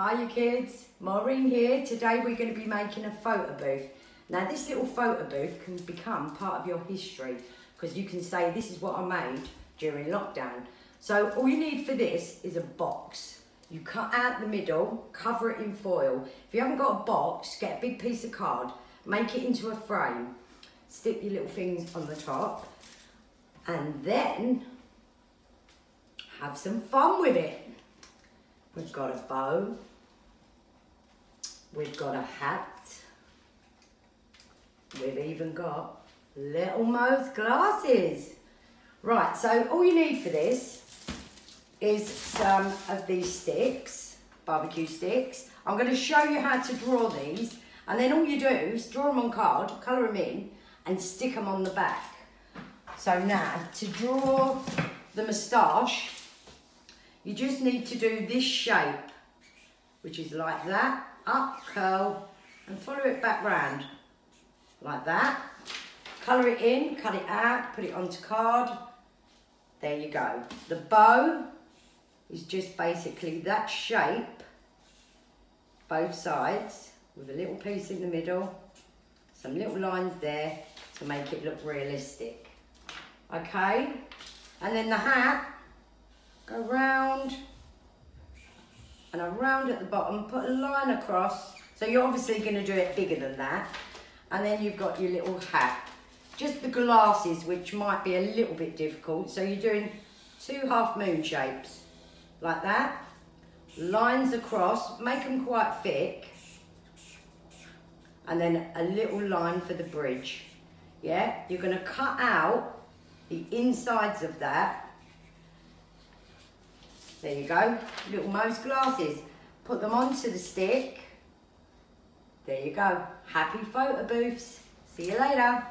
Hiya kids, Maureen here. Today we're going to be making a photo booth. Now this little photo booth can become part of your history because you can say this is what I made during lockdown. So all you need for this is a box. You cut out the middle, cover it in foil. If you haven't got a box, get a big piece of card, make it into a frame, stick your little things on the top and then have some fun with it. We've got a bow. We've got a hat. We've even got little Mo's glasses. Right, so all you need for this is some of these sticks, barbecue sticks. I'm going to show you how to draw these and then all you do is draw them on card, colour them in and stick them on the back. So now to draw the moustache you just need to do this shape, which is like that, up, curl, and follow it back round, like that. Colour it in, cut it out, put it onto card. There you go. The bow is just basically that shape, both sides, with a little piece in the middle, some little lines there to make it look realistic. Okay? And then the hat, go round and around at the bottom, put a line across. So you're obviously going to do it bigger than that. And then you've got your little hat. Just the glasses, which might be a little bit difficult. So you're doing two half moon shapes, like that. Lines across, make them quite thick. And then a little line for the bridge. Yeah, you're going to cut out the insides of that there you go, little Mo's glasses. Put them onto the stick. There you go. Happy photo booths. See you later.